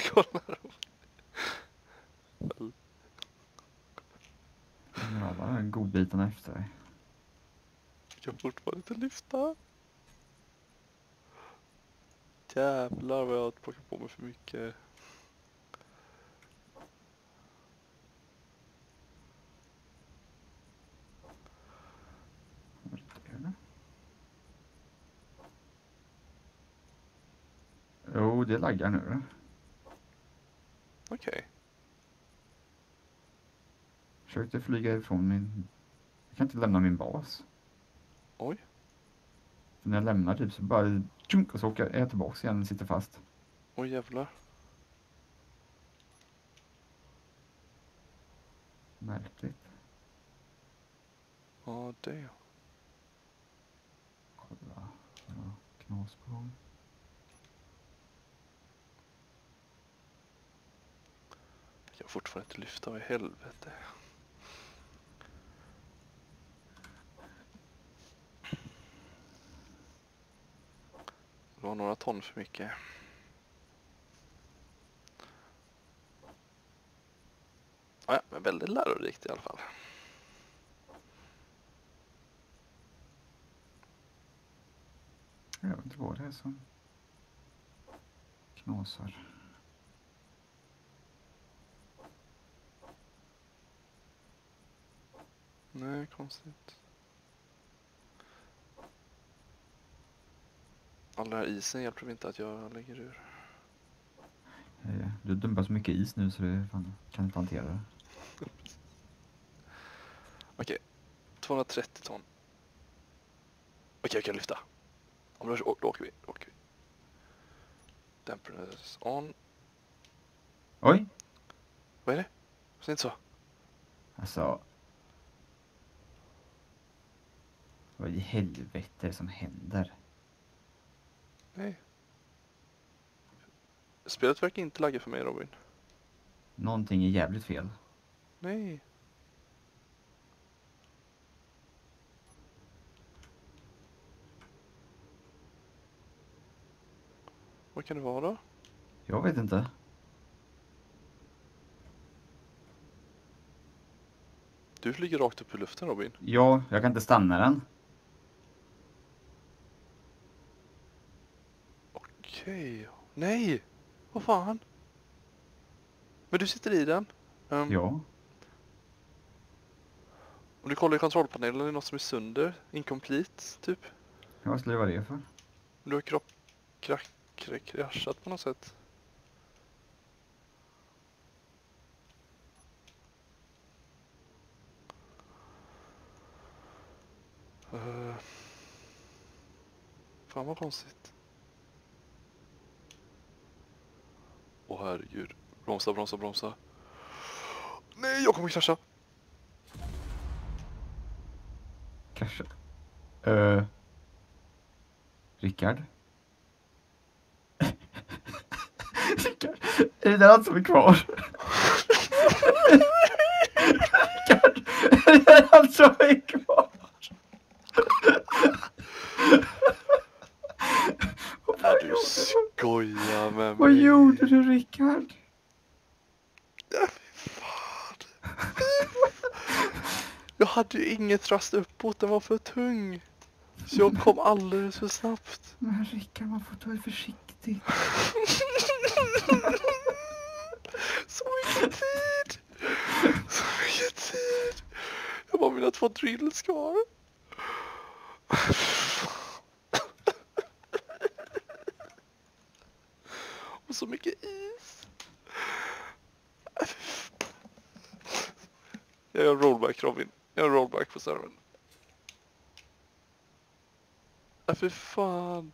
Kolla. Dra godbitarna efter dig. Jag kan fortfarande inte lyfta. Jävlar vad jag har plockat på mig för mycket. Jo, det laggar nu. Okej. Försökte flyga ifrån min... Jag kan inte lämna min bas. Oj. För när jag lämnar typ så bara tjunk och så åker jag tillbaks igen och sitter fast. Oj jävlar. Märkligt. Ja det. Kolla. Ja, knas på gång. Jag kan fortfarande inte lyfta. Vad i helvete. Det var några ton för mycket. Ja, men väldigt lärorikt i alla fall. Jag vet inte vad det är som knasar. Nej, konstigt. All den här isen hjälper inte att jag lägger ur. Eh, Du dumpar så mycket is nu så det fan, kan inte hantera det. Okej, 230 ton. Okej, jag kan lyfta. Om då, då åker vi. Då åker vi. Damperness on. Oj! Vad är det? Säg inte så. Alltså. Vad i helvete är det som händer? Nej. Spelet verkar inte lagga för mig Robin. Någonting är jävligt fel. Nej. Vad kan det vara då? Jag vet inte. Du flyger rakt upp i luften Robin. Ja, jag kan inte stanna den. Okej. Nej! Vad fan? Men du sitter i den? Um, Ja. Om du kollar i kontrollpanelen, är det något som är sönder? Incomplete, typ? Vad skulle det vara det för? Du har kropp... Krack- kraschat på något sätt. Uh, fan vad konstigt. Åh herregud. Bromsa, bromsa, bromsa. Nej, jag kommer krascha. Krascha. Uh. Rickard? Rickard? Är det där allt som är kvar? Rickard? Är det där allt som är fan du gjorde du? skojar med mig. Vad gjorde du Rickard? Jag hade ju inget thrust uppåt, den var för tung. Så jag kom alldeles för snabbt. Men Rickard, man får ta det försiktigt. Så mycket tid! Så mycket tid! Jag bara mina två drills kvar. Så mycket is. Jag gör rollback Robin. Jag gör rollback på servern. Äh, fy fan.